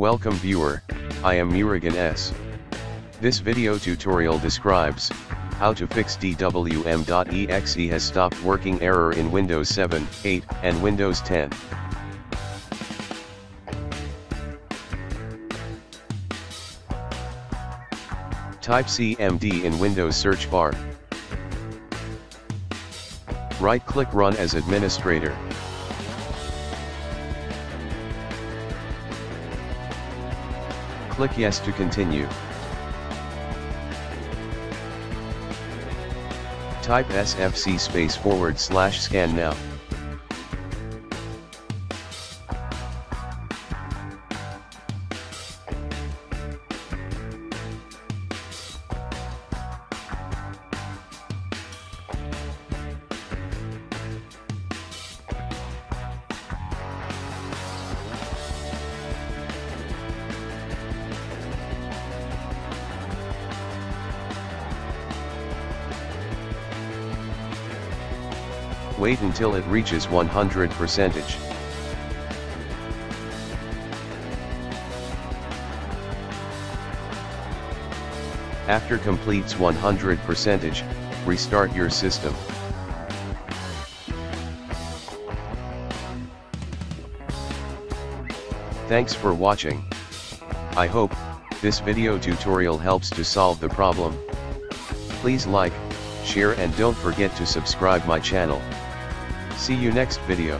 Welcome viewer, I am Murugan S. This video tutorial describes, how to fix DWM.exe has stopped working error in Windows 7, 8, and Windows 10. Type CMD in Windows search bar. Right-click Run as administrator. Click Yes to continue. Type SFC space forward slash scan now. Wait until it reaches 100 percentage. After completes 100 percentage, restart your system. Thanks for watching. I hope, this video tutorial helps to solve the problem. Please like, share and don't forget to subscribe my channel. See you next video.